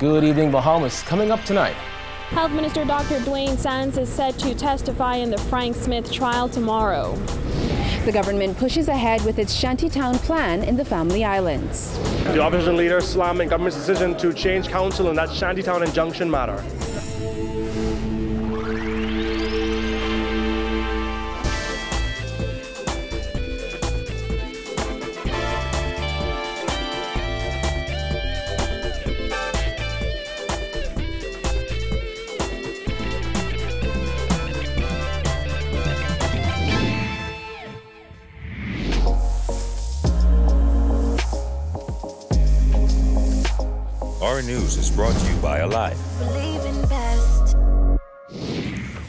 Good evening, Bahamas. Coming up tonight. Health Minister Dr. Duane Sands is set to testify in the Frank Smith trial tomorrow. The government pushes ahead with its shantytown plan in the Family Islands. The opposition leader slamming government's decision to change counsel in that shantytown injunction matter. Our news is brought to you by ALIV.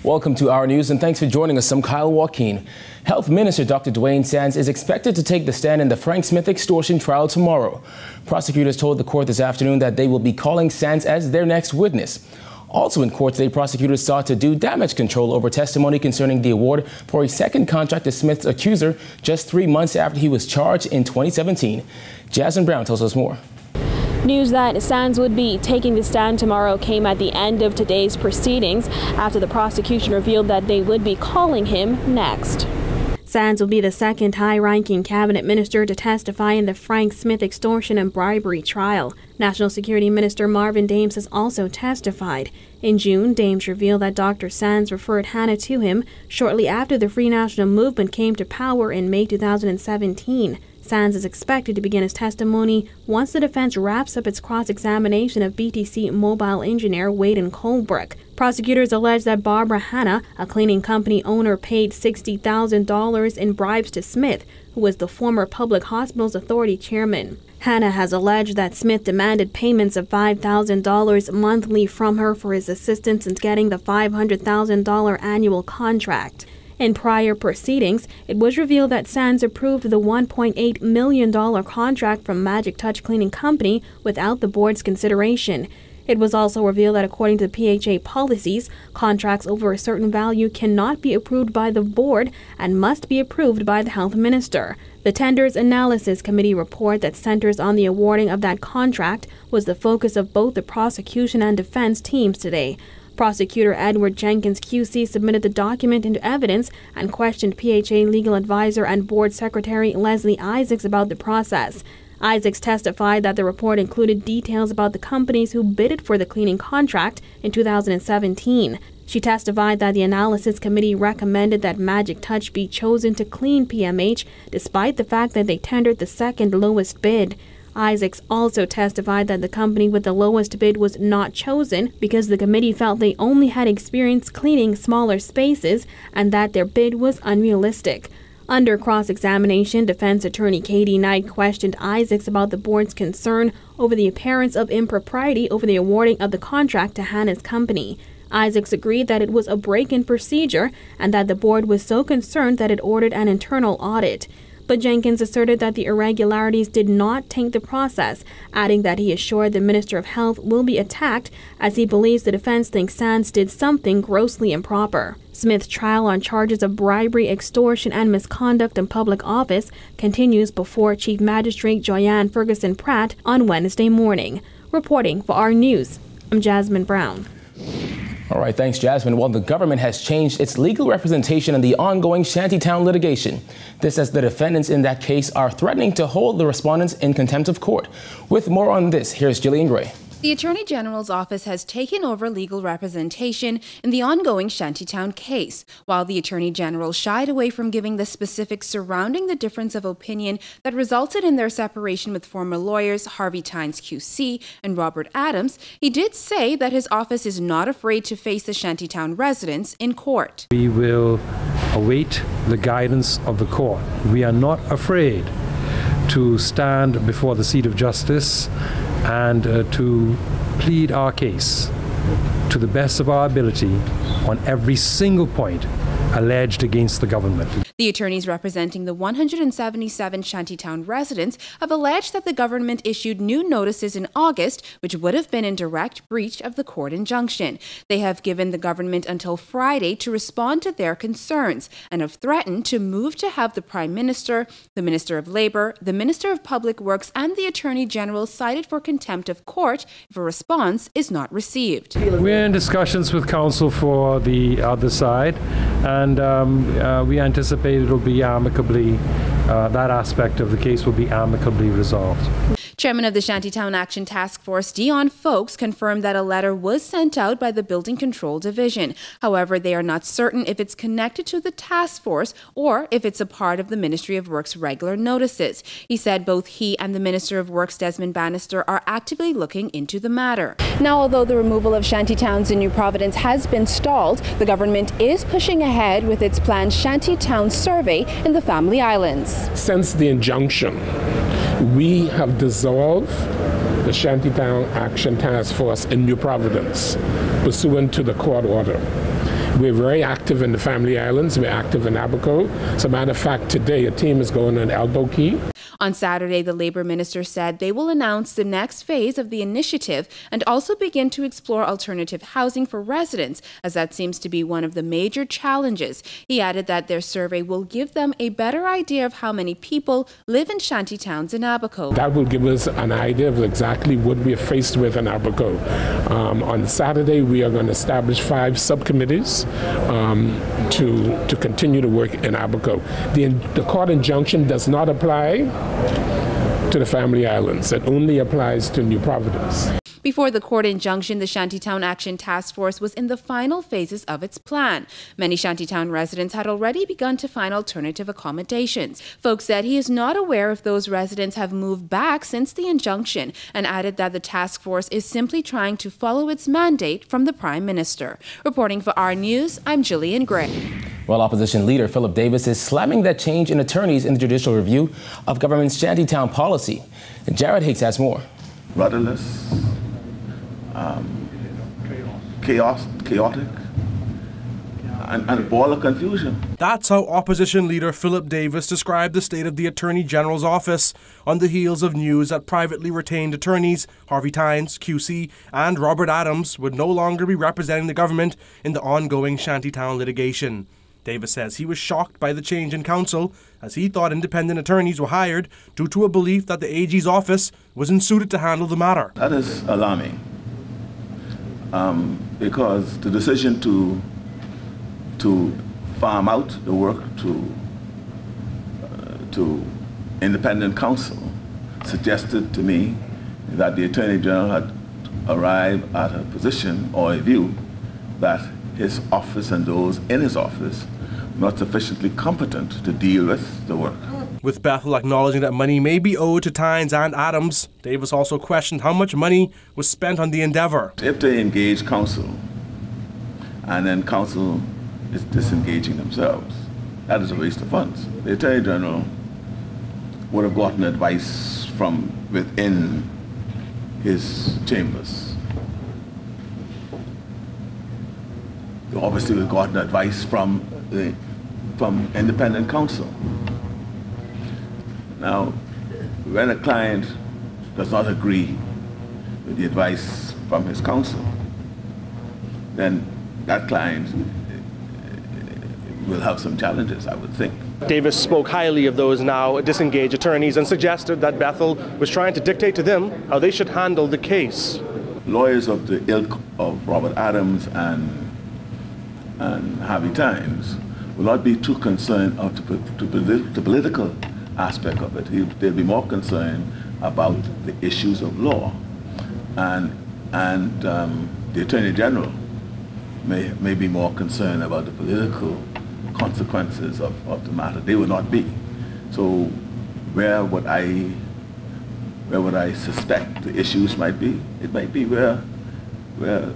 Welcome to our news and thanks for joining us. I'm Kyle Joaquin. Health Minister Dr. Duane Sands is expected to take the stand in the Frank Smith extortion trial tomorrow. Prosecutors told the court this afternoon that they will be calling Sands as their next witness. Also in court today, prosecutors sought to do damage control over testimony concerning the award for a second contract to Smith's accuser just three months after he was charged in 2017. Jasmine Brown tells us more. News that Sands would be taking the stand tomorrow came at the end of today's proceedings after the prosecution revealed that they would be calling him next. Sands will be the second high ranking cabinet minister to testify in the Frank Smith extortion and bribery trial. National Security Minister Marvin Dames has also testified. In June, Dames revealed that Dr. Sands referred Hanna to him shortly after the Free National Movement came to power in May 2017. Sands is expected to begin his testimony once the defense wraps up its cross examination of BTC mobile engineer Waden Colebrook. Prosecutors allege that Barbara Hanna, a cleaning company owner, paid $60,000 in bribes to Smith, who was the former Public Hospitals Authority chairman. Hanna has alleged that Smith demanded payments of $5,000 monthly from her for his assistance in getting the $500,000 annual contract. In prior proceedings, it was revealed that Sands approved the $1.8 million contract from Magic Touch Cleaning Company without the board's consideration. It was also revealed that according to PHA policies, contracts over a certain value cannot be approved by the board and must be approved by the health minister. The Tenders Analysis Committee report that centers on the awarding of that contract was the focus of both the prosecution and defense teams today. Prosecutor Edward Jenkins QC submitted the document into evidence and questioned PHA legal advisor and board secretary Leslie Isaacs about the process. Isaacs testified that the report included details about the companies who bidded for the cleaning contract in 2017. She testified that the analysis committee recommended that Magic Touch be chosen to clean PMH despite the fact that they tendered the second lowest bid. Isaacs also testified that the company with the lowest bid was not chosen because the committee felt they only had experience cleaning smaller spaces and that their bid was unrealistic. Under cross examination, defense attorney Katie Knight questioned Isaacs about the board's concern over the appearance of impropriety over the awarding of the contract to Hanna's company. Isaacs agreed that it was a break in procedure and that the board was so concerned that it ordered an internal audit but Jenkins asserted that the irregularities did not taint the process, adding that he assured the Minister of Health will be attacked as he believes the defense thinks Sands did something grossly improper. Smith's trial on charges of bribery, extortion, and misconduct in public office continues before Chief Magistrate Joyanne Ferguson Pratt on Wednesday morning. Reporting for our news, I'm Jasmine Brown. All right, thanks, Jasmine. Well, the government has changed its legal representation in the ongoing Shantytown litigation. This as the defendants in that case are threatening to hold the respondents in contempt of court. With more on this, here's Jillian Gray. The Attorney General's office has taken over legal representation in the ongoing Shantytown case, while the Attorney General shied away from giving the specifics surrounding the difference of opinion that resulted in their separation with former lawyers Harvey Tynes QC and Robert Adams. He did say that his office is not afraid to face the Shantytown residents in court. We will await the guidance of the court. We are not afraid to stand before the seat of justice and uh, to plead our case to the best of our ability on every single point alleged against the government. The attorneys representing the 177 Shantytown residents have alleged that the government issued new notices in August, which would have been in direct breach of the court injunction. They have given the government until Friday to respond to their concerns and have threatened to move to have the Prime Minister, the Minister of Labour, the Minister of Public Works, and the Attorney General cited for contempt of court if a response is not received. We're in discussions with counsel for the other side, and um, uh, we anticipate it'll be amicably, uh, that aspect of the case will be amicably resolved. Chairman of the Shantytown Action Task Force, Dion Foulkes, confirmed that a letter was sent out by the Building Control Division. However, they are not certain if it's connected to the task force or if it's a part of the Ministry of Works' regular notices. He said both he and the Minister of Works, Desmond Bannister, are actively looking into the matter. Now, although the removal of shantytowns in New Providence has been stalled, the government is pushing ahead with its planned shantytown survey in the Family Islands. Since the injunction, we have dissolved the Shantytown Action Task Force in New Providence pursuant to the court order. We're very active in the Family Islands. We're active in Abaco. As a matter of fact, today a team is going on Elbow Cay. On Saturday, the Labour Minister said they will announce the next phase of the initiative and also begin to explore alternative housing for residents, as that seems to be one of the major challenges. He added that their survey will give them a better idea of how many people live in shanty towns in Abaco. That will give us an idea of exactly what we are faced with in Abaco. Um, on Saturday, we are going to establish five subcommittees um, to, to continue to work in Abaco. The, the court injunction does not apply to the Family Islands. It only applies to New Providence. Before the court injunction, the Shantytown Action Task Force was in the final phases of its plan. Many Shantytown residents had already begun to find alternative accommodations. Foulkes said he is not aware if those residents have moved back since the injunction and added that the task force is simply trying to follow its mandate from the Prime Minister. Reporting for our news, I'm Jillian Gray. Well, opposition leader Philip Davis is slamming that change in attorneys in the judicial review of government's shantytown policy. Jared Hicks has more. Rudderless, um, chaos, chaotic, and, and a ball of confusion. That's how opposition leader Philip Davis described the state of the Attorney General's office on the heels of news that privately retained attorneys Harvey Tynes, QC, and Robert Adams would no longer be representing the government in the ongoing Shantytown litigation. Davis says he was shocked by the change in counsel as he thought independent attorneys were hired due to a belief that the AG's office wasn't suited to handle the matter. That is alarming um, because the decision to to farm out the work to uh, to independent counsel suggested to me that the Attorney General had arrived at a position or a view that his office and those in his office were not sufficiently competent to deal with the work. With Bethel acknowledging that money may be owed to Tynes and Adams, Davis also questioned how much money was spent on the endeavor. If they engage counsel and then counsel is disengaging themselves, that is a waste of funds. The Attorney General would have gotten advice from within his chambers. Obviously have gotten advice from the from independent counsel. Now, when a client does not agree with the advice from his counsel, then that client uh, uh, will have some challenges, I would think. Davis spoke highly of those now disengaged attorneys and suggested that Bethel was trying to dictate to them how they should handle the case. Lawyers of the ilk of Robert Adams and, and Harvey Tynes will not be too concerned of the, to, the political aspect of it. They'll be more concerned about the issues of law. And, and um, the Attorney General may, may be more concerned about the political consequences of, of the matter. They will not be. So where would I where would I suspect the issues might be? It might be where where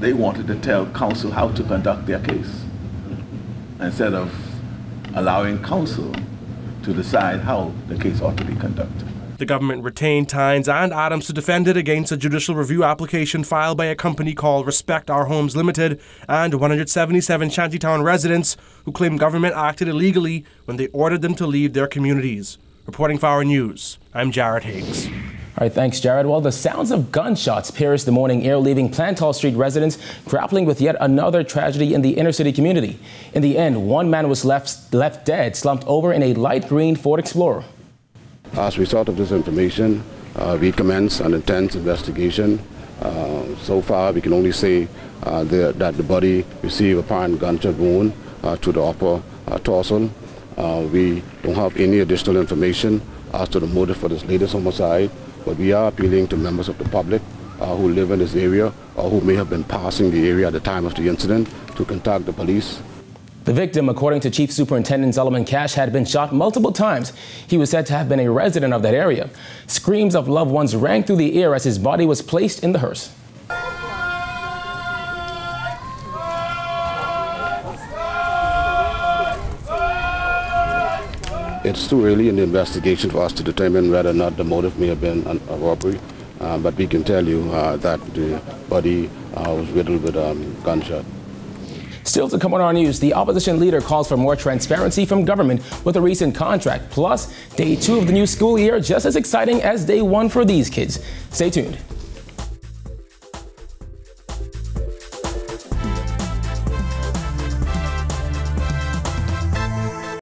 they wanted to tell counsel how to conduct their case instead of allowing counsel to decide how the case ought to be conducted. The government retained Tynes and Adams to defend it against a judicial review application filed by a company called Respect Our Homes Limited and 177 Shantytown residents who claim government acted illegally when they ordered them to leave their communities. Reporting for our news, I'm Jared Higgs. All right, thanks, Jared. Well, the sounds of gunshots pierced the morning air, leaving Plantal Street residents grappling with yet another tragedy in the inner city community. In the end, one man was left, left dead, slumped over in a light green Ford Explorer. As a result of this information, uh, we commenced an intense investigation. Uh, so far, we can only say uh, the, that the body received apparent gunshot wound uh, to the upper uh, torso. Uh, we don't have any additional information as to the motive for this latest homicide, but we are appealing to members of the public uh, who live in this area or who may have been passing the area at the time of the incident to contact the police the victim, according to Chief Superintendent Solomon Cash, had been shot multiple times. He was said to have been a resident of that area. Screams of loved ones rang through the air as his body was placed in the hearse. It's too early in the investigation for us to determine whether or not the motive may have been a robbery, uh, but we can tell you uh, that the body uh, was riddled with um, gunshot. Still to come on our news, the opposition leader calls for more transparency from government with a recent contract. Plus, day two of the new school year just as exciting as day one for these kids. Stay tuned.